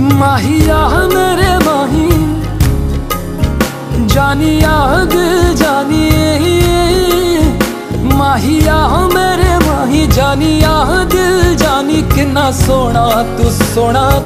ਮਾਹੀਆ ਮੇਰੇ ਮਾਹੀ। ਜਾਨੀਆ ਦਿਲ ਜਾਨੀਏ ਮਾਹੀਆ ਮੇਰੇ ਮਾਹੀ। ਜਾਨੀਆ ਦਿਲ, ਜਾਨੀ ਕਿੰਨਾ ਸੋਹਣਾ, ਤੂੰ ਸੋਹਣਾ